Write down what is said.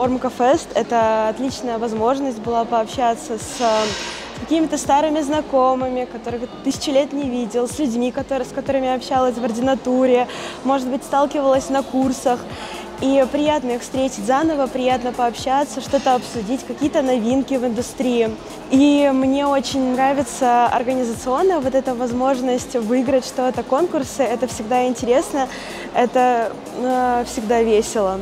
Ормкафест – это отличная возможность была пообщаться с э, какими-то старыми знакомыми, которых тысячи лет не видел, с людьми, которые, с которыми общалась в ординатуре, может быть, сталкивалась на курсах. И приятно их встретить заново, приятно пообщаться, что-то обсудить, какие-то новинки в индустрии. И мне очень нравится организационная вот эта возможность выиграть что-то, конкурсы. Это всегда интересно, это э, всегда весело.